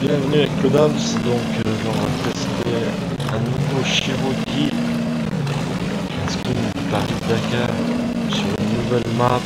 Bienvenue avec le Dams, donc euh, on va tester un nouveau Cherokee skin Paris-Dakar sur une nouvelle map.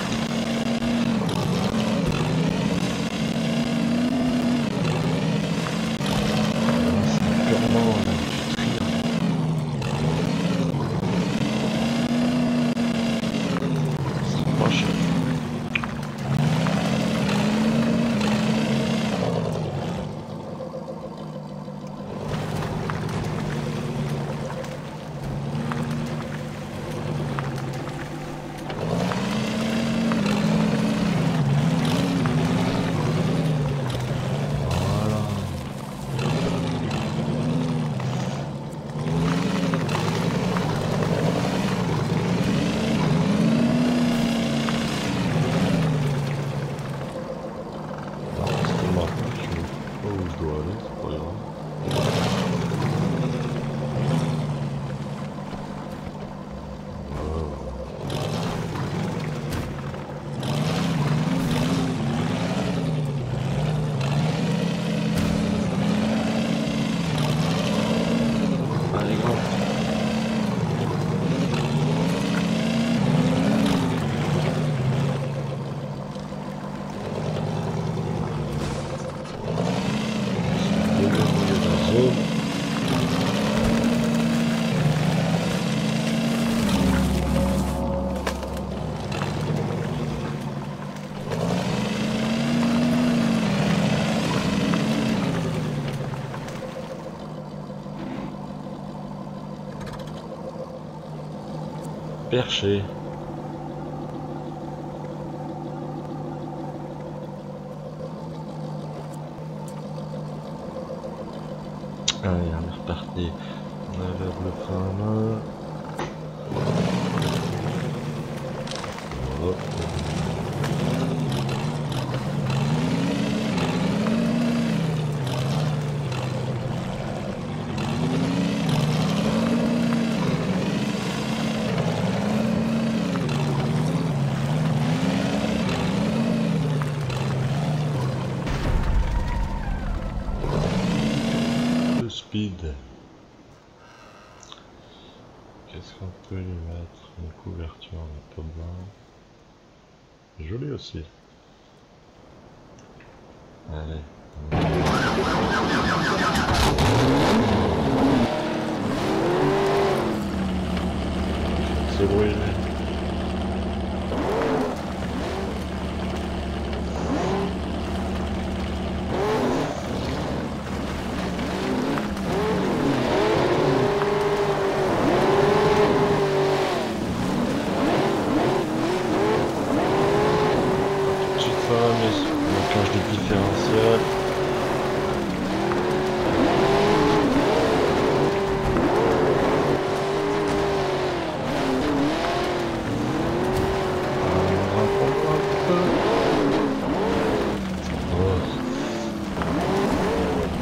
Dois aller, c'est pas Perché. Allez, on est reparti. On enlève le frein à main. Hop. Le Qu'est-ce qu'on peut lui mettre? Une couverture, on pas besoin. Joli aussi. Allez. C'est brûlé. De va mieux. Blocage du différentiel.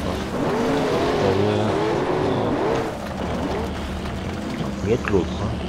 Pas. Mieux que l'autre. Hein.